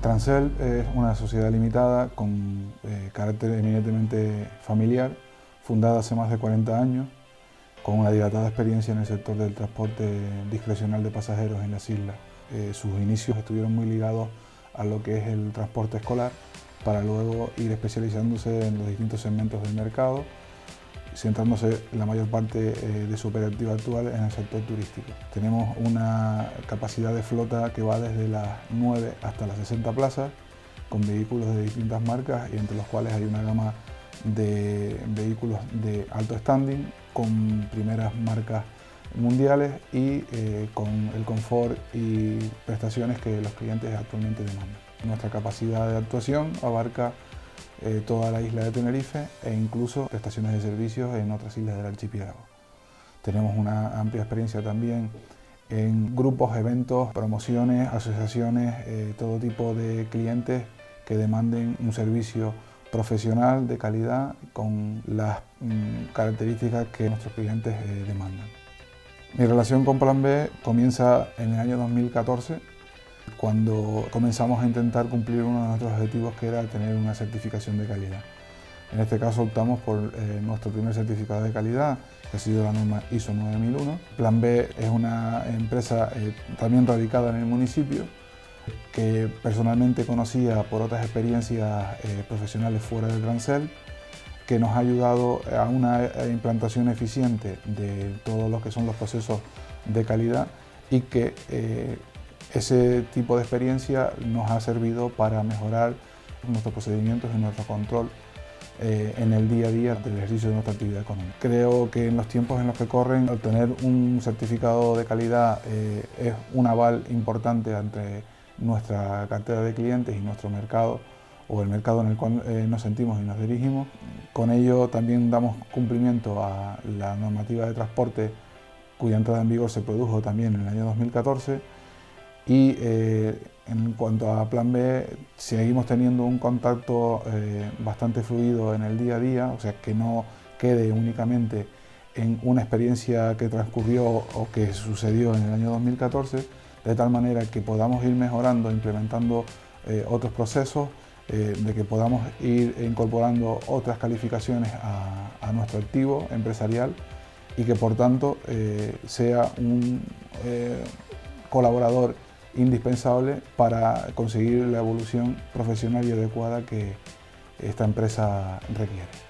Transel es una sociedad limitada con eh, carácter eminentemente familiar, fundada hace más de 40 años, con una dilatada experiencia en el sector del transporte discrecional de pasajeros en las islas. Eh, sus inicios estuvieron muy ligados a lo que es el transporte escolar, para luego ir especializándose en los distintos segmentos del mercado, centrándose la mayor parte eh, de su operativa actual en el sector turístico. Tenemos una capacidad de flota que va desde las 9 hasta las 60 plazas, con vehículos de distintas marcas y entre los cuales hay una gama de vehículos de alto standing con primeras marcas mundiales y eh, con el confort y prestaciones que los clientes actualmente demandan. Nuestra capacidad de actuación abarca eh, toda la isla de Tenerife e incluso prestaciones de servicios en otras islas del archipiélago. Tenemos una amplia experiencia también en grupos, eventos, promociones, asociaciones, eh, todo tipo de clientes que demanden un servicio profesional de calidad con las mm, características que nuestros clientes eh, demandan. Mi relación con Plan B comienza en el año 2014 cuando comenzamos a intentar cumplir uno de nuestros objetivos que era tener una certificación de calidad. En este caso optamos por eh, nuestro primer certificado de calidad, que ha sido la norma ISO 9001. Plan B es una empresa eh, también radicada en el municipio, que personalmente conocía por otras experiencias eh, profesionales fuera del Grancel, que nos ha ayudado a una implantación eficiente de todos los que son los procesos de calidad y que ese tipo de experiencia nos ha servido para mejorar nuestros procedimientos y nuestro control eh, en el día a día del ejercicio de nuestra actividad económica. Creo que en los tiempos en los que corren, obtener un certificado de calidad eh, es un aval importante ante nuestra cartera de clientes y nuestro mercado o el mercado en el cual eh, nos sentimos y nos dirigimos. Con ello también damos cumplimiento a la normativa de transporte cuya entrada en vigor se produjo también en el año 2014 y eh, en cuanto a Plan B, seguimos teniendo un contacto eh, bastante fluido en el día a día, o sea, que no quede únicamente en una experiencia que transcurrió o que sucedió en el año 2014, de tal manera que podamos ir mejorando, implementando eh, otros procesos, de que podamos ir incorporando otras calificaciones a, a nuestro activo empresarial y que por tanto sea un colaborador indispensable para conseguir la evolución profesional y adecuada que esta empresa requiere.